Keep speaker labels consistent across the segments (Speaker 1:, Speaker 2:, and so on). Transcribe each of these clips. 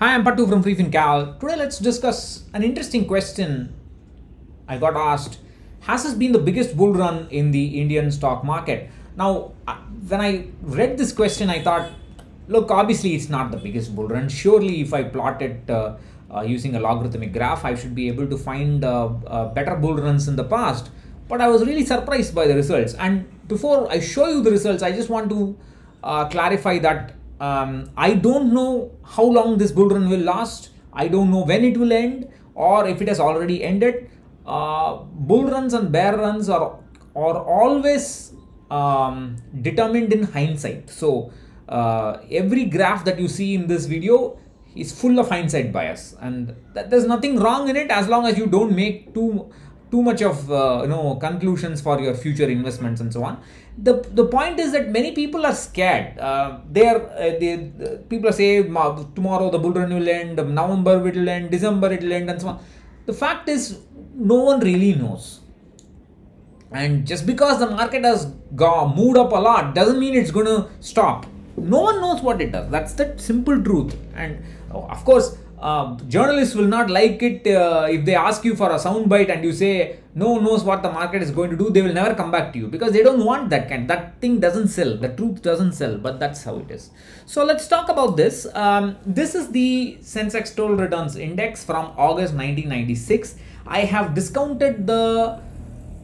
Speaker 1: Hi, I'm Pattu from FreeFinCal. Today, let's discuss an interesting question I got asked. Has this been the biggest bull run in the Indian stock market? Now, uh, when I read this question, I thought, look, obviously, it's not the biggest bull run. Surely, if I plot it uh, uh, using a logarithmic graph, I should be able to find uh, uh, better bull runs in the past. But I was really surprised by the results. And before I show you the results, I just want to uh, clarify that um, I don't know how long this bull run will last. I don't know when it will end or if it has already ended. Uh, bull runs and bear runs are are always um, determined in hindsight. So uh, every graph that you see in this video is full of hindsight bias, and that, there's nothing wrong in it as long as you don't make too too much of uh, you know conclusions for your future investments and so on. The the point is that many people are scared. Uh, they are uh, they people say tomorrow the bull run will end november it will end december it will end and so on. The fact is no one really knows. And just because the market has gone moved up a lot doesn't mean it's going to stop. No one knows what it does. That's the simple truth. And of course uh, journalists will not like it uh, if they ask you for a sound bite and you say no one knows what the market is going to do they will never come back to you because they don't want that kind. That thing doesn't sell. The truth doesn't sell but that's how it is. So let's talk about this. Um, this is the sensex total returns index from august 1996 i have discounted the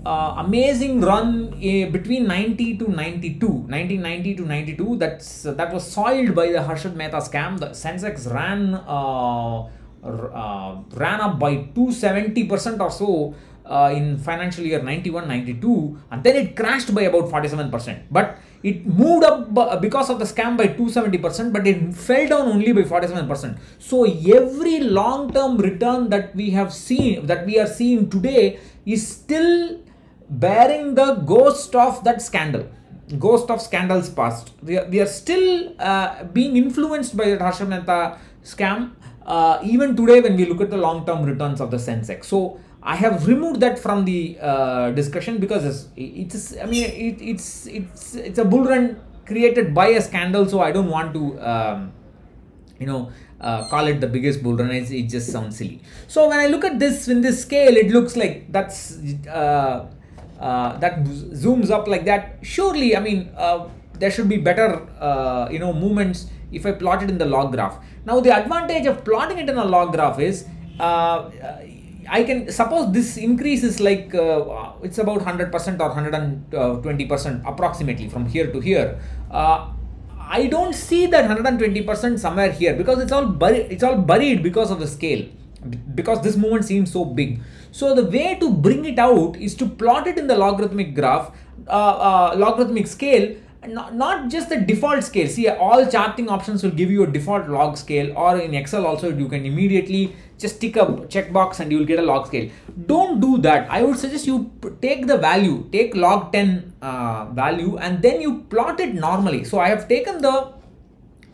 Speaker 1: uh, amazing run uh, between 90 to 92 1990 to 92 that's uh, that was soiled by the harshad mehta scam. The sensex ran uh, uh, ran up by 270 percent or so uh, in financial year 91 92 and then it crashed by about 47 percent. But it moved up because of the scam by 270 percent but it fell down only by 47 percent. So every long term return that we have seen that we are seeing today is still bearing the ghost of that scandal. Ghost of scandals past. We are, we are still uh, being influenced by that Harshad Mehta scam uh, even today when we look at the long term returns of the sensex. So I have removed that from the uh, discussion because it's, it's I mean it, it's it's it's a bull run created by a scandal so I don't want to um, you know uh, call it the biggest bull run. It, it just sounds silly. So when I look at this in this scale it looks like that's uh, uh, that zooms up like that. Surely i mean uh, there should be better uh, you know movements if i plot it in the log graph. Now the advantage of plotting it in a log graph is uh, i can suppose this increase is like uh, it's about 100% or 120% approximately from here to here. I don't see that 120% somewhere here because it's all buried it's all buried because of the scale because this movement seems so big. So the way to bring it out is to plot it in the logarithmic graph, uh, uh, logarithmic scale, not, not just the default scale. See, all charting options will give you a default log scale or in Excel also you can immediately just tick a checkbox and you will get a log scale. Don't do that. I would suggest you take the value, take log 10 uh, value and then you plot it normally. So I have taken the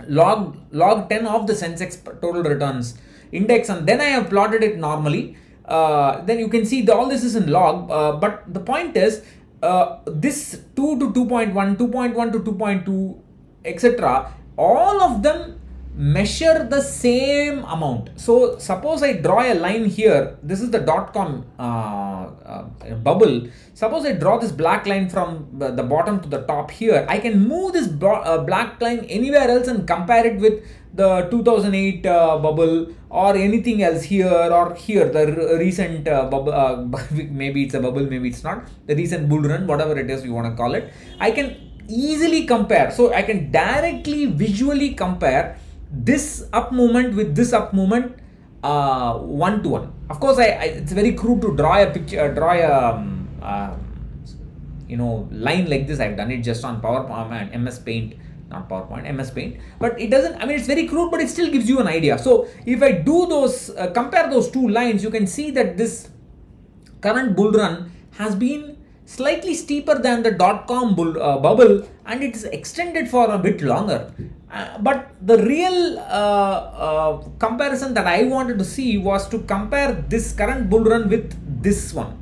Speaker 1: log log 10 of the Sensex total returns index and then I have plotted it normally. Uh, then you can see the, all this is in log uh, but the point is uh, this 2 to 2.1 2.1 to 2.2 etc all of them measure the same amount. So suppose i draw a line here. This is the dot com uh, uh, bubble. Suppose i draw this black line from the bottom to the top here. I can move this uh, black line anywhere else and compare it with the 2008 uh, bubble or anything else here or here. The recent uh, bubble uh, maybe it's a bubble maybe it's not. The recent bull run whatever it is you want to call it. I can easily compare. So i can directly visually compare this up movement with this up movement uh, one to one. Of course, I, I, it's very crude to draw a picture, uh, draw a um, uh, you know line like this. I've done it just on PowerPoint and MS Paint, not PowerPoint, MS Paint. But it doesn't. I mean, it's very crude, but it still gives you an idea. So if I do those, uh, compare those two lines, you can see that this current bull run has been slightly steeper than the dot com bull, uh, bubble and it is extended for a bit longer uh, but the real uh, uh, comparison that I wanted to see was to compare this current bull run with this one.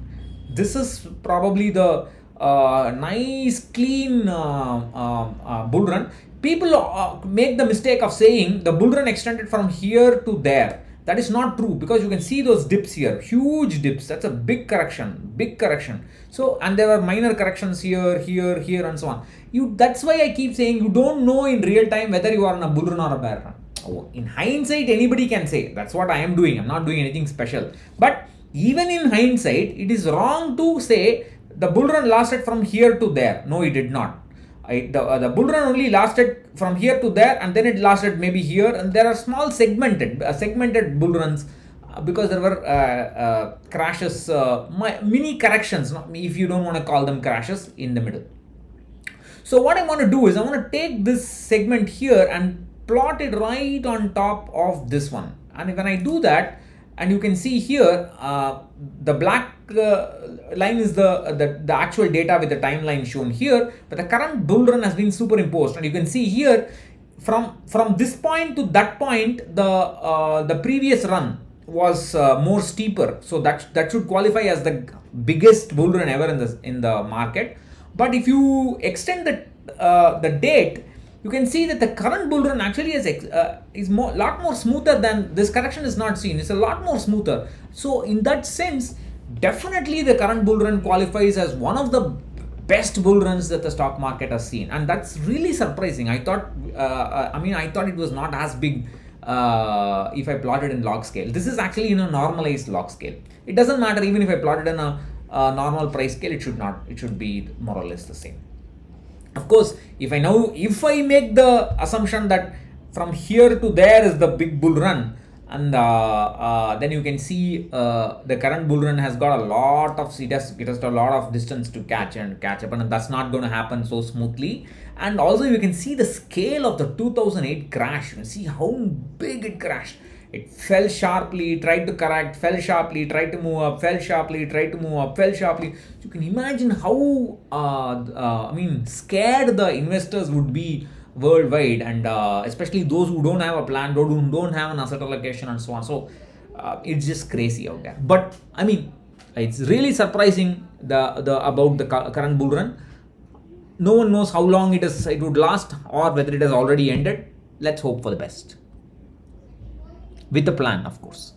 Speaker 1: This is probably the uh, nice clean uh, um, bull run. people make the mistake of saying the bull run extended from here to there that is not true because you can see those dips here. Huge dips. That's a big correction. Big correction. So and there were minor corrections here here here and so on. You that's why i keep saying you don't know in real time whether you are in a bull run or a bear run. Oh, in hindsight anybody can say that's what i am doing. I'm not doing anything special. But even in hindsight it is wrong to say the bull run lasted from here to there. No it did not The, uh, the bull run only lasted from here to there and then it lasted maybe here and there are small segmented uh, segmented bull runs uh, because there were uh, uh, crashes uh, mini corrections if you don't want to call them crashes in the middle. So what i want to do is i want to take this segment here and plot it right on top of this one. And when i do that and you can see here the black line is the, the the actual data with the timeline shown here but the current bull run has been superimposed and you can see here from from this point to that point the uh, the previous run was uh, more steeper so that that should qualify as the biggest bull run ever in the in the market but if you extend the uh, the date you can see that the current bull run actually is uh, is more lot more smoother than this correction is not seen. It's a lot more smoother. So in that sense, definitely the current bull run qualifies as one of the best bull runs that the stock market has seen, and that's really surprising. I thought, uh, I mean, I thought it was not as big. Uh, if I plotted in log scale, this is actually in a normalized log scale. It doesn't matter even if I plotted in a, a normal price scale. It should not. It should be more or less the same of course if i now if i make the assumption that from here to there is the big bull run and uh, uh, then you can see uh, the current bull run has got a lot of it has, it has a lot of distance to catch and catch up and that's not going to happen so smoothly. And also you can see the scale of the 2008 crash. You can see how big it crashed. It fell sharply, tried to correct, fell sharply, tried to move up, fell sharply, tried to move up, fell sharply. You can imagine how, uh, uh, I mean, scared the investors would be worldwide, and uh, especially those who don't have a plan, who don't have an asset allocation, and so on. So uh, it's just crazy out there. But I mean, it's really surprising the the about the current bull run. No one knows how long it is it would last or whether it has already ended. Let's hope for the best with a plan, of course.